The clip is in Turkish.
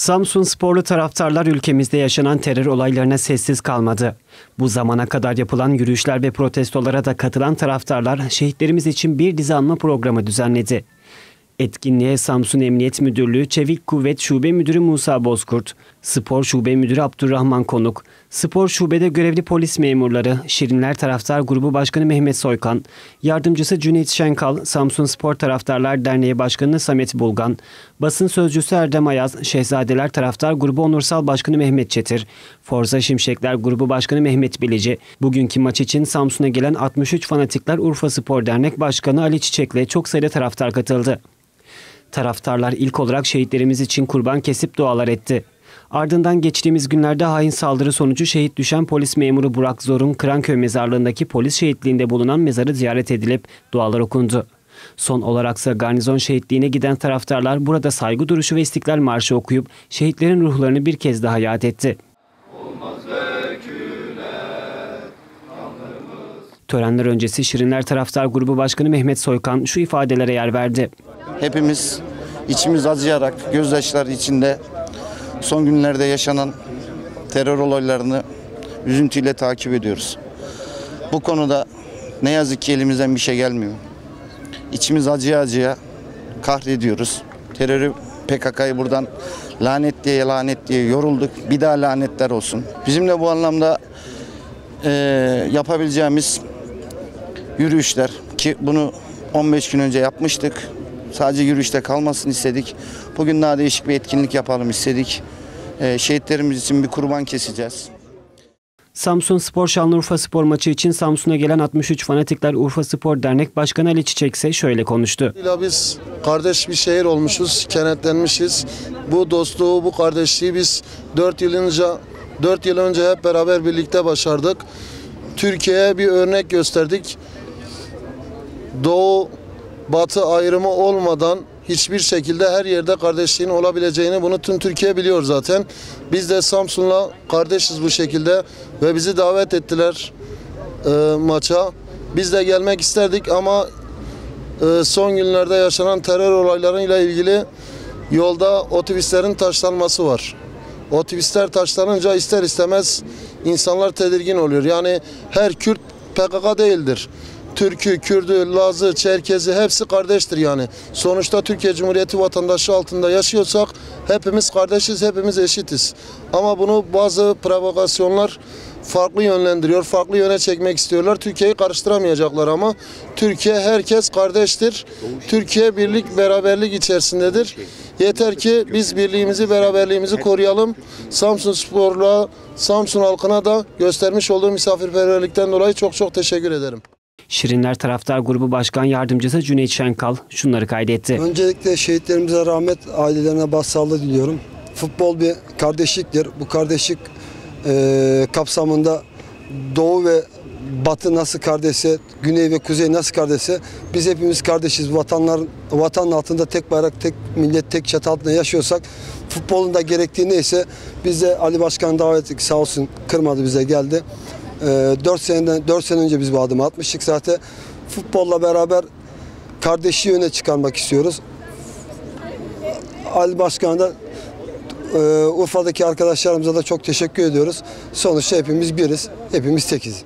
Samsun sporlu taraftarlar ülkemizde yaşanan terör olaylarına sessiz kalmadı. Bu zamana kadar yapılan yürüyüşler ve protestolara da katılan taraftarlar şehitlerimiz için bir dizi anma programı düzenledi. Etkinliğe Samsun Emniyet Müdürlüğü Çevik Kuvvet Şube Müdürü Musa Bozkurt, Spor Şube Müdürü Abdurrahman Konuk, Spor Şube'de görevli polis memurları, Şirinler Taraftar Grubu Başkanı Mehmet Soykan, Yardımcısı Cüneyt Şenkal, Samsun Spor Taraftarlar Derneği Başkanı Samet Bulgan, Basın Sözcüsü Erdem Ayaz, Şehzadeler Taraftar Grubu Onursal Başkanı Mehmet Çetir, Forza Şimşekler Grubu Başkanı Mehmet Bilici, bugünkü maç için Samsun'a gelen 63 fanatikler Urfa Spor Dernek Başkanı Ali Çiçek'le çok sayıda taraftar katıldı. Taraftarlar ilk olarak şehitlerimiz için kurban kesip dualar etti. Ardından geçtiğimiz günlerde hain saldırı sonucu şehit düşen polis memuru Burak Zor'un Kıranköy mezarlığındaki polis şehitliğinde bulunan mezarı ziyaret edilip dualar okundu. Son olaraksa garnizon şehitliğine giden taraftarlar burada saygı duruşu ve istiklal marşı okuyup şehitlerin ruhlarını bir kez daha yad etti. Törenler öncesi Şirinler Taraftar Grubu Başkanı Mehmet Soykan şu ifadelere yer verdi. Hepimiz içimiz acıyarak, gözyaşlar içinde son günlerde yaşanan terör olaylarını üzüntüyle takip ediyoruz. Bu konuda ne yazık ki elimizden bir şey gelmiyor. İçimiz acıya acıya kahrediyoruz. Terörü PKK'yı buradan lanet diye lanet diye yorulduk. Bir daha lanetler olsun. Bizim de bu anlamda eee, yapabileceğimiz yürüyüşler ki bunu 15 gün önce yapmıştık. Sadece yürüyüşte kalmasın istedik. Bugün daha değişik bir etkinlik yapalım istedik. Ee, şehitlerimiz için bir kurban keseceğiz. Samsun Spor Şanlıurfa Spor maçı için Samsun'a gelen 63 fanatikler Urfa Spor Dernek Başkanı Ali Çiçek ise şöyle konuştu. İla biz kardeş bir şehir olmuşuz, kenetlenmişiz. Bu dostluğu, bu kardeşliği biz 4 yıl önce 4 yıl önce hep beraber birlikte başardık. Türkiye'ye bir örnek gösterdik. Doğu batı ayrımı olmadan hiçbir şekilde her yerde kardeşliğin olabileceğini bunu tüm Türkiye biliyor zaten. Biz de Samsun'la kardeşiz bu şekilde ve bizi davet ettiler e, maça. Biz de gelmek isterdik ama e, son günlerde yaşanan terör olaylarıyla ilgili yolda otobüslerin taşlanması var. Otobüsler taşlanınca ister istemez insanlar tedirgin oluyor. Yani her Kürt PKK değildir. Türk'ü, Kürd'ü, Laz'ı, Çerkez'i hepsi kardeştir yani. Sonuçta Türkiye Cumhuriyeti vatandaşı altında yaşıyorsak hepimiz kardeşiz, hepimiz eşitiz. Ama bunu bazı provokasyonlar farklı yönlendiriyor, farklı yöne çekmek istiyorlar. Türkiye'yi karıştıramayacaklar ama Türkiye herkes kardeştir. Türkiye birlik, beraberlik içerisindedir. Yeter ki biz birliğimizi, beraberliğimizi koruyalım. Samsun Spor'la, Samsun halkına da göstermiş olduğu misafirperverlikten dolayı çok çok teşekkür ederim. Şirinler Taraftar Grubu Başkan Yardımcısı Cüneyt Şenkal şunları kaydetti. Öncelikle şehitlerimize rahmet, ailelerine başsağlığı diliyorum. Futbol bir kardeşliktir. Bu kardeşlik e, kapsamında Doğu ve Batı nasıl kardeşse, Güney ve Kuzey nasıl kardeşse biz hepimiz kardeşiz. Vatanlar, vatanın altında tek bayrak, tek millet, tek çatı altında yaşıyorsak futbolun da gerektiği neyse biz de Ali Başkan davet ettik sağ olsun kırmadı bize geldi. E, 4 seneden 4 sene önce biz bu adımı atmıştık zaten. Futbolla beraber kardeşliği öne çıkarmak istiyoruz. Ali Başkan da e, Urfa'daki arkadaşlarımıza da çok teşekkür ediyoruz. Sonuçta hepimiz biriz, hepimiz tekiz.